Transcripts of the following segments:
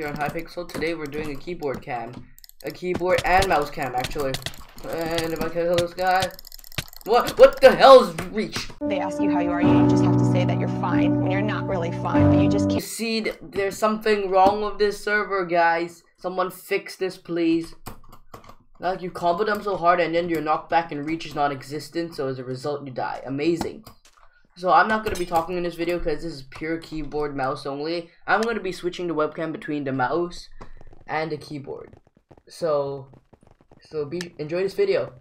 here on Hypixel. Today we're doing a keyboard cam. A keyboard and mouse cam, actually. And if I can kill this guy... What? What the hell's reach? They ask you how you are, you just have to say that you're fine when you're not really fine, but you just keep see, there's something wrong with this server, guys. Someone fix this, please. Like, you combo them so hard and then your knockback and reach is non-existent, so as a result, you die. Amazing. So I'm not going to be talking in this video because this is pure keyboard mouse only. I'm going to be switching the webcam between the mouse and the keyboard. So, so be enjoy this video.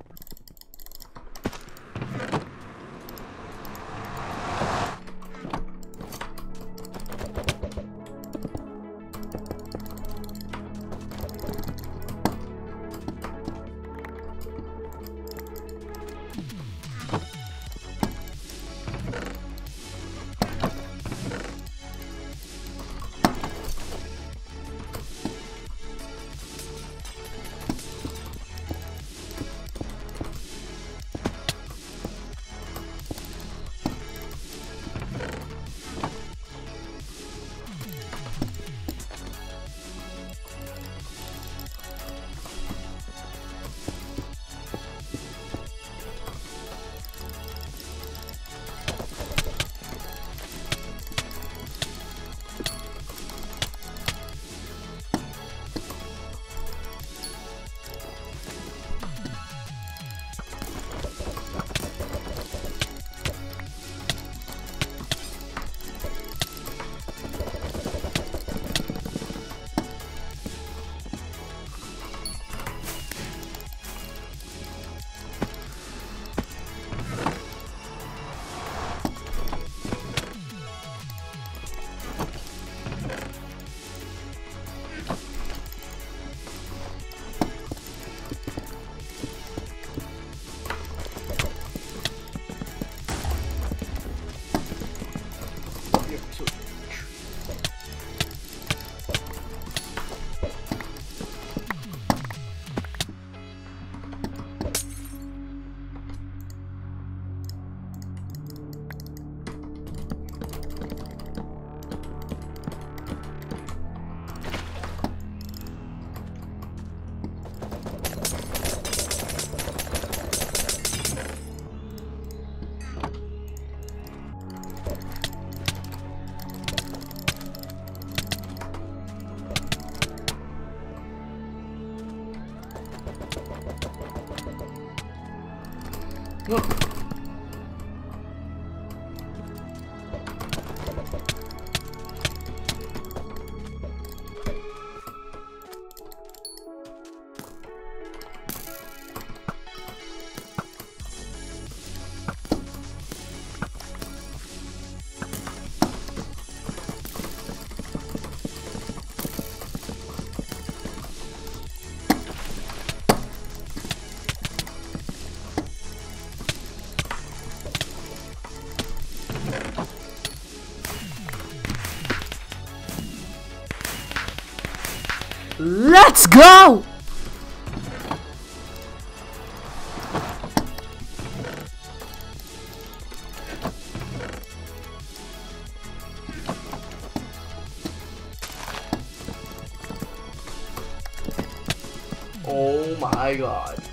이거 Let's go! Oh my god.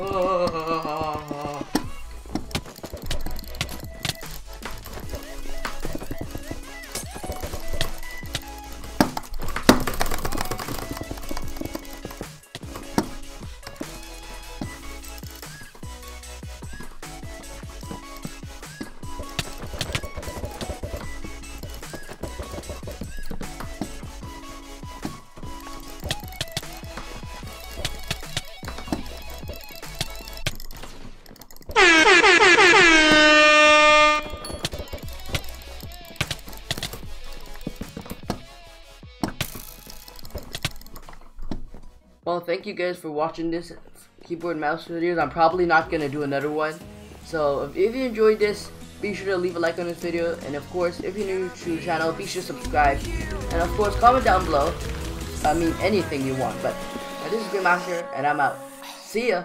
好好好好 Well, thank you guys for watching this keyboard mouse videos. I'm probably not gonna do another one. So if, you enjoyed this, be sure to leave a like on this video. And of course, if you're new to the channel, be sure to subscribe. And of course, comment down below. I mean, anything you want. But this is Great Master, and I'm out. See ya.